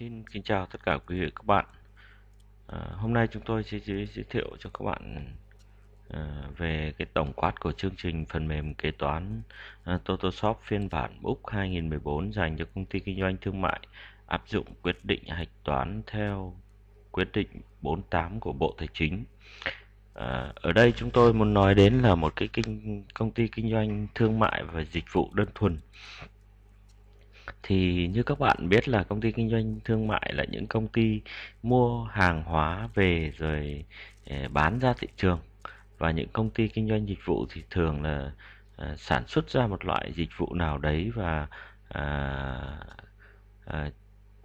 Xin kính chào tất cả quý vị các bạn. À, hôm nay chúng tôi sẽ giới thiệu cho các bạn à, về cái tổng quát của chương trình phần mềm kế toán à, Totoshop phiên bản Book 2014 dành cho công ty kinh doanh thương mại áp dụng quyết định hạch toán theo quyết định 48 của Bộ Tài chính. À, ở đây chúng tôi muốn nói đến là một cái kinh công ty kinh doanh thương mại và dịch vụ đơn thuần thì như các bạn biết là công ty kinh doanh thương mại là những công ty mua hàng hóa về rồi ờ, bán ra thị trường. Và những công ty kinh doanh dịch vụ thì thường là ờ, sản xuất ra một loại dịch vụ nào đấy và à, à,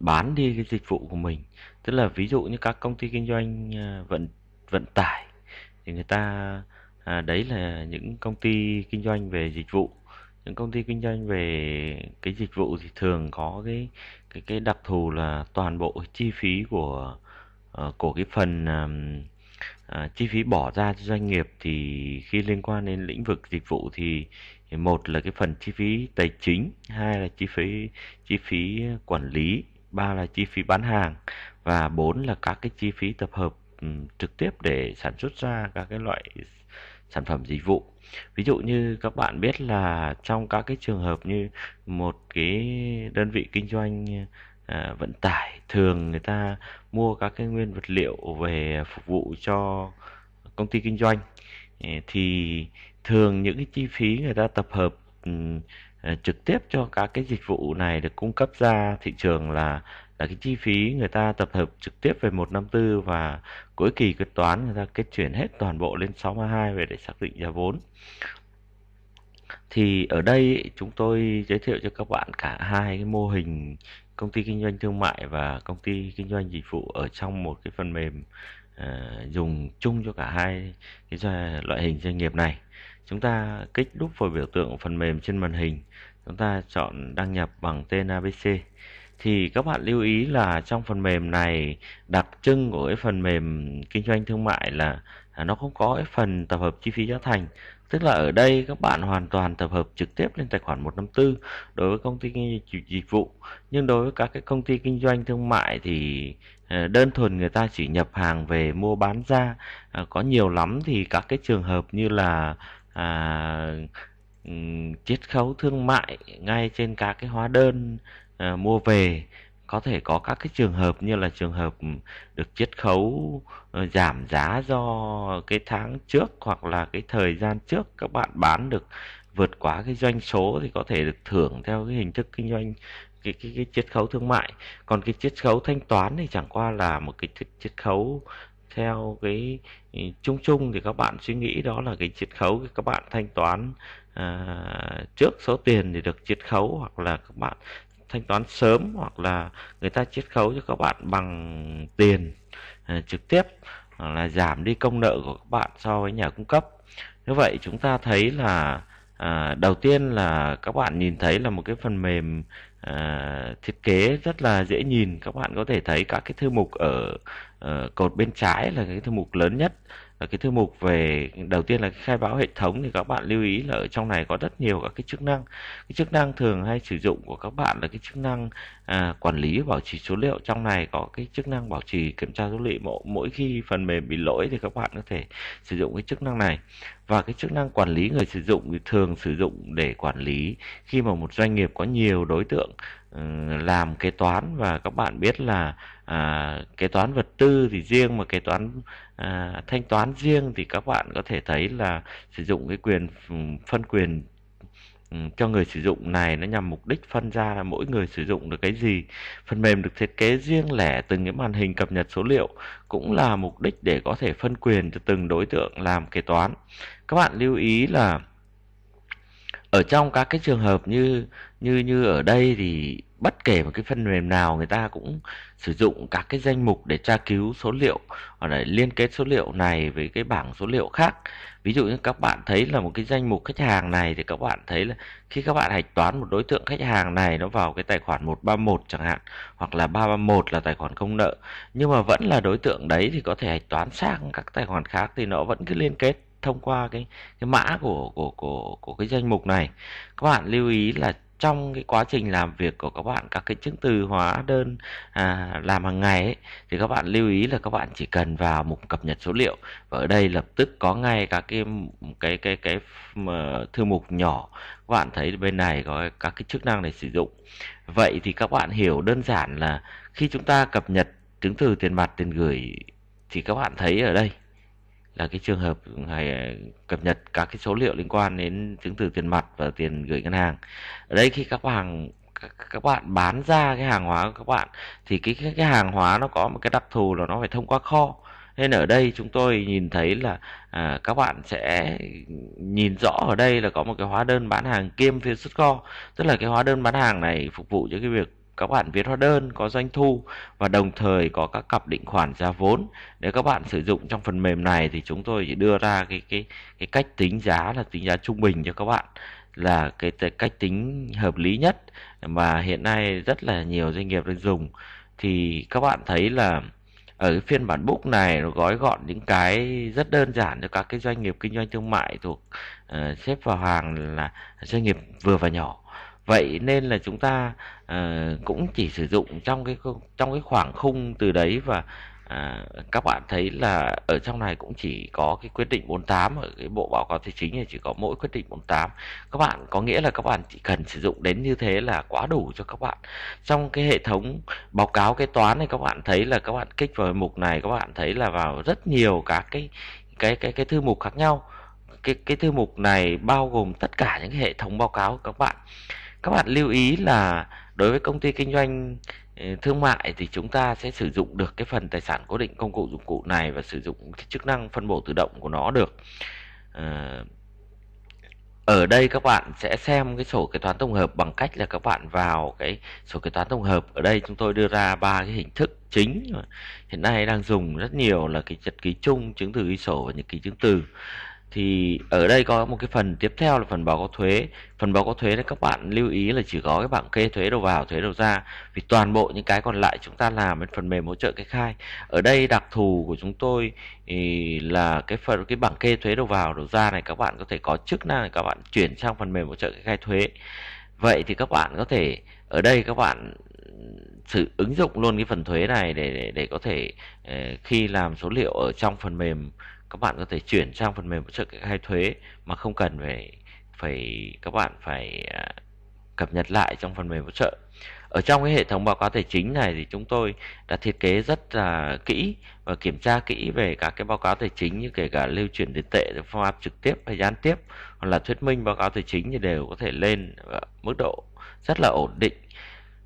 bán đi cái dịch vụ của mình. Tức là ví dụ như các công ty kinh doanh vận vận tải thì người ta à, đấy là những công ty kinh doanh về dịch vụ những công ty kinh doanh về cái dịch vụ thì thường có cái cái cái đặc thù là toàn bộ chi phí của uh, của cái phần uh, uh, chi phí bỏ ra cho doanh nghiệp thì khi liên quan đến lĩnh vực dịch vụ thì một là cái phần chi phí tài chính hai là chi phí chi phí quản lý ba là chi phí bán hàng và bốn là các cái chi phí tập hợp um, trực tiếp để sản xuất ra các cái loại sản phẩm dịch vụ. Ví dụ như các bạn biết là trong các cái trường hợp như một cái đơn vị kinh doanh à, vận tải thường người ta mua các cái nguyên vật liệu về phục vụ cho công ty kinh doanh à, thì thường những cái chi phí người ta tập hợp ừ, à, trực tiếp cho các cái dịch vụ này được cung cấp ra thị trường là là cái chi phí người ta tập hợp trực tiếp về 154 và cuối kỳ quyết toán người ta kết chuyển hết toàn bộ lên 62 về để xác định giá vốn. Thì ở đây chúng tôi giới thiệu cho các bạn cả hai cái mô hình công ty kinh doanh thương mại và công ty kinh doanh dịch vụ ở trong một cái phần mềm uh, dùng chung cho cả hai cái loại hình doanh nghiệp này. Chúng ta kích đúp vào biểu tượng phần mềm trên màn hình, chúng ta chọn đăng nhập bằng tên ABC thì các bạn lưu ý là trong phần mềm này đặc trưng của cái phần mềm kinh doanh thương mại là à, nó không có cái phần tập hợp chi phí giá thành. Tức là ở đây các bạn hoàn toàn tập hợp trực tiếp lên tài khoản 154 đối với công ty dịch vụ. Nhưng đối với các cái công ty kinh doanh thương mại thì à, đơn thuần người ta chỉ nhập hàng về mua bán ra. À, có nhiều lắm thì các cái trường hợp như là à, ừ, chiết khấu thương mại ngay trên các cái hóa đơn à, mua về. Có thể có các cái trường hợp như là trường hợp được chiết khấu ờ, giảm giá do cái tháng trước hoặc là cái thời gian trước các bạn bán được vượt quá cái doanh số thì có thể được thưởng theo cái hình thức kinh doanh cái cái cái chiết khấu thương mại. Còn cái chiết khấu thanh toán thì chẳng qua là một cái chiết khấu theo cái ừ, chung chung thì các bạn suy nghĩ đó là cái chiết khấu các bạn thanh toán à, trước số tiền thì được chiết khấu hoặc là các bạn thanh toán sớm hoặc là người ta chiết khấu cho các bạn bằng tiền ờ, trực tiếp hoặc là giảm đi công nợ của các bạn so với nhà cung cấp. Như vậy chúng ta thấy là à, đầu tiên là các bạn nhìn thấy là một cái phần mềm à, thiết kế rất là dễ nhìn. Các bạn có thể thấy các cái thư mục ở, ở cột bên trái là cái thư mục lớn nhất là cái thư mục về, đầu tiên là khai báo hệ thống thì các bạn lưu ý là ở trong này có rất nhiều các cái chức năng. Cái chức năng thường hay sử dụng của các bạn là cái chức năng à, quản lý bảo trì số liệu trong này có cái chức năng bảo trì kiểm tra số liệu mỗi, mỗi khi phần mềm bị lỗi thì các bạn có thể sử dụng cái chức năng này. Và cái chức năng quản lý người sử dụng thì thường sử dụng để quản lý khi mà một doanh nghiệp có nhiều đối tượng ừ, làm kế toán và các bạn biết là à, kế toán vật tư thì riêng mà kế toán à, thanh toán riêng thì các bạn có thể thấy là sử dụng cái quyền ừ, phân quyền Ừ, cho người sử dụng này nó nhằm mục đích phân ra là mỗi người sử dụng được cái gì. Phần mềm được thiết kế riêng lẻ từng cái màn hình cập nhật số liệu cũng là mục đích để có thể phân quyền cho từng đối tượng làm kế toán. Các bạn lưu ý là ở trong các cái trường hợp như như như ở đây thì bất kể một cái phần mềm nào người ta cũng sử dụng các cái danh mục để tra cứu số liệu, hoặc là liên kết số liệu này với cái bảng số liệu khác. Ví dụ như các bạn thấy là một cái danh mục khách hàng này thì các bạn thấy là khi các bạn hạch toán một đối tượng khách hàng này nó vào cái tài khoản 131 chẳng hạn, hoặc là 331 là tài khoản công nợ. Nhưng mà vẫn là đối tượng đấy thì có thể hạch toán sang các tài khoản khác thì nó vẫn cứ liên kết thông qua cái cái mã của của của của cái danh mục này. Các bạn lưu ý là trong cái quá trình làm việc của các bạn các cái chứng từ hóa đơn à, làm hàng ngày ấy, thì các bạn lưu ý là các bạn chỉ cần vào mục cập nhật số liệu và ở đây lập tức có ngay các cái cái cái cái mà ờ, thư mục nhỏ. Các bạn thấy bên này có các cái chức năng để sử dụng. Vậy thì các bạn hiểu đơn giản là khi chúng ta cập nhật chứng từ tiền mặt tiền gửi thì các bạn thấy ở đây là cái trường hợp hay ờ, cập nhật các cái số liệu liên quan đến chứng từ tiền mặt và tiền gửi ngân hàng. Ở đây khi các hàng các bạn bán ra cái hàng hóa của các bạn thì cái cái, cái hàng hóa nó có một cái đặc thù là nó phải thông qua kho. Nên ở đây chúng tôi nhìn thấy là à, các bạn sẽ nhìn rõ ở đây là có một cái hóa đơn bán hàng kiêm phiên xuất kho. Tức là cái hóa đơn bán hàng này phục vụ cho cái việc các bạn viết hóa đơn có doanh thu và đồng thời có các cặp định khoản giá vốn. Nếu các bạn sử dụng trong phần mềm này thì chúng tôi chỉ đưa ra cái cái cái cách tính giá là tính giá trung bình cho các bạn là cái cách tính hợp lý nhất. Mà hiện nay rất là nhiều doanh nghiệp đang dùng. Thì các bạn thấy là ở cái phiên bản book này nó gói gọn những cái rất đơn giản cho các cái doanh nghiệp kinh doanh thương mại thuộc uh, xếp vào hàng là doanh nghiệp vừa và nhỏ vậy nên là chúng ta uh, cũng chỉ sử dụng trong cái trong cái khoảng khung từ đấy và à, các bạn thấy là ở trong này cũng chỉ có cái quyết định 48 ở cái bộ báo cáo tài chính này chỉ có mỗi quyết định 48 các bạn có nghĩa là các bạn chỉ cần sử dụng đến như thế là quá đủ cho các bạn. Trong cái hệ thống báo cáo kế toán này các bạn thấy là các bạn kích vào mục này các bạn thấy là vào rất nhiều các cái cái cái cái thư mục khác nhau. Cái cái thư mục này bao gồm tất cả những hệ thống báo cáo của các bạn các bạn lưu ý là đối với công ty kinh doanh ờ, thương mại thì chúng ta sẽ sử dụng được cái phần tài sản cố định, công cụ dụng cụ này và sử dụng cái chức năng phân bổ tự động của nó được. Ờ, ở đây các bạn sẽ xem cái sổ kế toán tổng hợp bằng cách là các bạn vào cái sổ kế toán tổng hợp. Ở đây chúng tôi đưa ra ba cái hình thức chính. Hiện nay đang dùng rất nhiều là cái nhật ký chung, chứng từ ghi sổ và nhật ký chứng từ thì ở đây có một cái phần tiếp theo là phần báo cáo thuế. Phần báo cáo thuế này các bạn lưu ý là chỉ có cái bảng kê thuế đầu vào thuế đầu ra. Vì toàn bộ những cái còn lại chúng ta làm bên phần mềm hỗ trợ cái khai. Ở đây đặc thù của chúng tôi là cái phần cái bảng kê thuế đầu vào đầu ra này các bạn có thể có chức năng là các bạn chuyển sang phần mềm hỗ trợ cái khai thuế. Vậy thì các bạn có thể ở đây các bạn sự ứng dụng luôn cái phần thuế này để để, để có thể ờ, khi làm số liệu ở trong phần mềm các bạn có thể chuyển sang phần mềm hỗ trợ khai thuế mà không cần phải phải các bạn phải à, cập nhật lại trong phần mềm hỗ trợ. Ở trong cái hệ thống báo cáo tài chính này thì chúng tôi đã thiết kế rất là kỹ và kiểm tra kỹ về các cái báo cáo tài chính như kể cả lưu chuyển tiền tệ phương pháp trực tiếp hay gián tiếp, hoặc là thuyết minh báo cáo tài chính thì đều có thể lên mức độ rất là ổn định.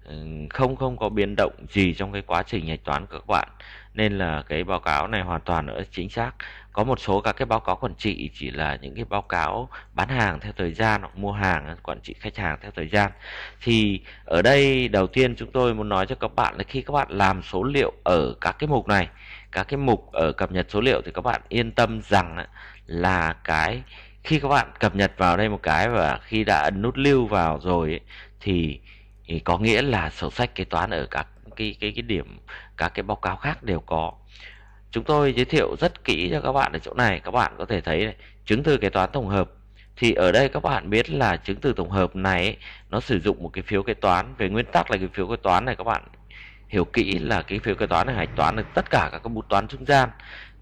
Ừ, không không có biến động gì trong cái quá trình hạch toán của các bạn. Nên là cái báo cáo này hoàn toàn ở chính xác. Có một số các cái báo cáo quản trị chỉ là những cái báo cáo bán hàng theo thời gian hoặc mua hàng quản trị khách hàng theo thời gian. Thì ở đây đầu tiên chúng tôi muốn nói cho các bạn là khi các bạn làm số liệu ở các cái mục này các cái mục ở cập nhật số liệu thì các bạn yên tâm rằng là cái khi các bạn cập nhật vào đây một cái và khi đã ấn nút lưu vào rồi ấy, thì, thì có nghĩa là sổ sách kế toán ở các cái cái cái điểm các cái báo cáo khác đều có. Chúng tôi giới thiệu rất kỹ cho các bạn ở chỗ này các bạn có thể thấy này, chứng từ kế toán tổng hợp. Thì ở đây các bạn biết là chứng từ tổng hợp này nó sử dụng một cái phiếu kế toán. Về nguyên tắc là cái phiếu kế toán này các bạn hiểu kỹ là cái phiếu kế toán này hạch toán được tất cả các cái bút toán trung gian.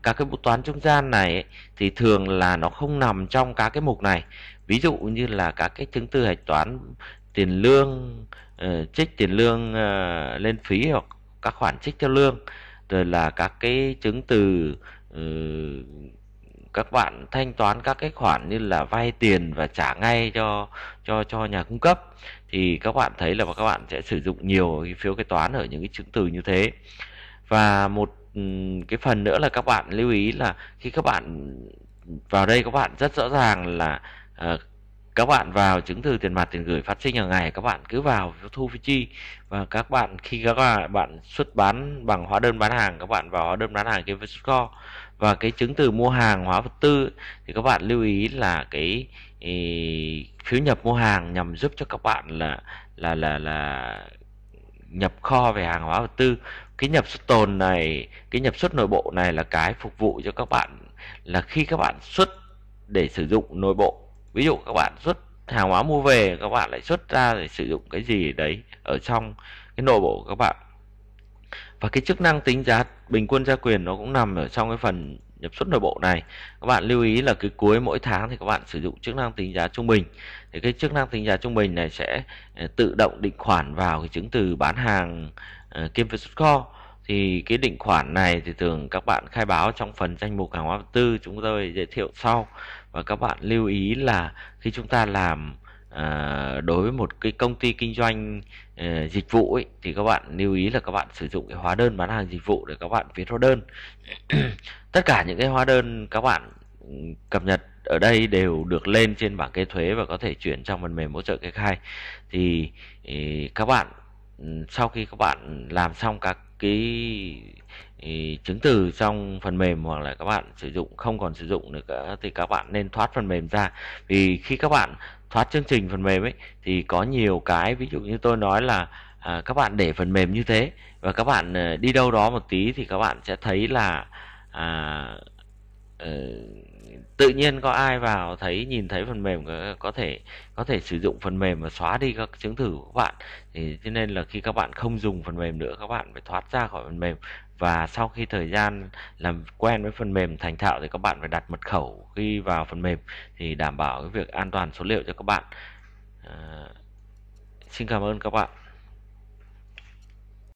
Các cái bút toán trung gian này thì thường là nó không nằm trong các cái mục này. Ví dụ như là các cái chứng từ hạch toán tiền lương uh, trích tiền lương uh, lên phí hoặc các khoản trích theo lương rồi là các cái chứng từ uh, các bạn thanh toán các cái khoản như là vay tiền và trả ngay cho cho cho nhà cung cấp thì các bạn thấy là các bạn sẽ sử dụng nhiều cái phiếu kế toán ở những cái chứng từ như thế. Và một ừ, cái phần nữa là các bạn lưu ý là khi các bạn vào đây các bạn rất rõ ràng là uh, các bạn vào chứng từ tiền mặt tiền gửi phát sinh hàng ngày các bạn cứ vào thu phí chi. Và các bạn khi các bạn xuất bán bằng hóa đơn bán hàng các bạn vào hóa đơn bán hàng cái xuất kho và cái chứng từ mua hàng hóa vật tư thì các bạn lưu ý là cái ý, phiếu nhập mua hàng nhằm giúp cho các bạn là là là là nhập kho về hàng hóa vật tư. Cái nhập xuất tồn này cái nhập xuất nội bộ này là cái phục vụ cho các bạn là khi các bạn xuất để sử dụng nội bộ ví dụ các bạn xuất hàng hóa mua về, các bạn lại xuất ra để sử dụng cái gì đấy ở trong cái nội bộ của các bạn. Và cái chức năng tính giá bình quân gia quyền nó cũng nằm ở trong cái phần nhập xuất nội bộ này. Các bạn lưu ý là cái cuối mỗi tháng thì các bạn sử dụng chức năng tính giá trung bình. Thì cái chức năng tính giá trung bình này sẽ ờ, tự động định khoản vào cái chứng từ bán hàng ờ, kiêm về xuất kho. Thì cái định khoản này thì thường các bạn khai báo trong phần danh mục hàng hóa vật tư chúng tôi giới thiệu sau và các bạn lưu ý là khi chúng ta làm à, đối với một cái công ty kinh doanh à, dịch vụ ấy, thì các bạn lưu ý là các bạn sử dụng cái hóa đơn bán hàng dịch vụ để các bạn viết hóa đơn. Tất cả những cái hóa đơn các bạn ừ, cập nhật ở đây đều được lên trên bảng kê thuế và có thể chuyển trong phần mềm hỗ trợ kê khai. Thì, thì các bạn ừ, sau khi các bạn làm xong các cái chứng từ trong phần mềm hoặc là các bạn sử dụng không còn sử dụng nữa thì các bạn nên thoát phần mềm ra. Vì khi các bạn thoát chương trình phần mềm ấy thì có nhiều cái ví dụ như tôi nói là à, các bạn để phần mềm như thế và các bạn à, đi đâu đó một tí thì các bạn sẽ thấy là à, Ờ, tự nhiên có ai vào thấy nhìn thấy phần mềm có, có thể có thể sử dụng phần mềm và xóa đi các chứng thử của các bạn. Thì cho nên là khi các bạn không dùng phần mềm nữa các bạn phải thoát ra khỏi phần mềm. Và sau khi thời gian làm quen với phần mềm thành thạo thì các bạn phải đặt mật khẩu khi vào phần mềm thì đảm bảo cái việc an toàn số liệu cho các bạn. À, xin cảm ơn các bạn.